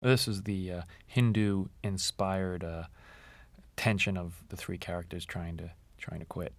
This is the uh, Hindu inspired uh, tension of the three characters trying to trying to quit.